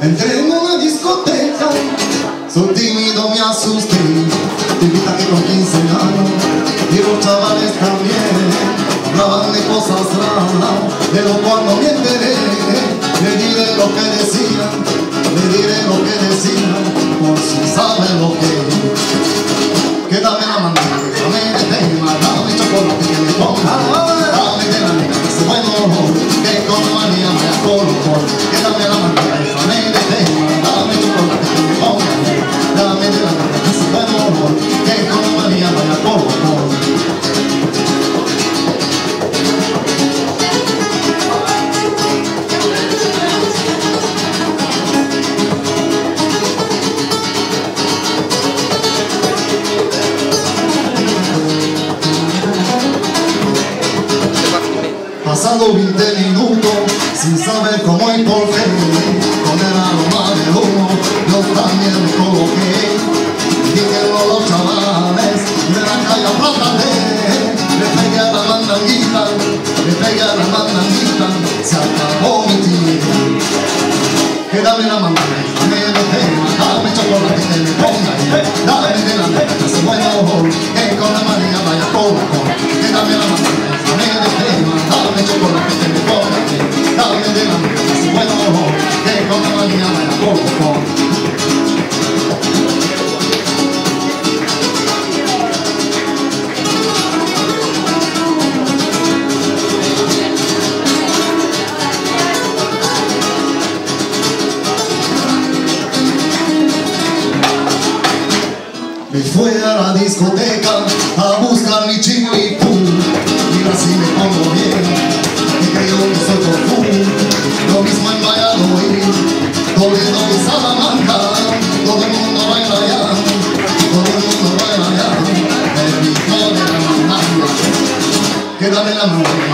Entré en una discoteca, soy tímido, me asusté. Te invita que con 15 años y los chavales también hablaban de cosas raras, pero cuando me enteré, le diré lo que decían, le diré lo que decían, por si saben lo que Quédame la mano, dame de tema, dame chocolate que me ponga, dame de la negra que se bueno, que con manía me acoloco. Pasado 20 minutos sin saber cómo y por Con el aroma del humo yo también me coloqué Dijeron los chavales de la calle Platané Le pegué a la mandanguita, le pegué a la mandanguita Se acabó mi la mano, dame de tema, dame chocolate que me ponga Dame de la tema, dame chocolate que me ponga bien Dame de la neta que se bueno que con la María vaya poco Me fui a la discoteca a buscar mi chingüipum Mira si me pongo que dame la mano, dame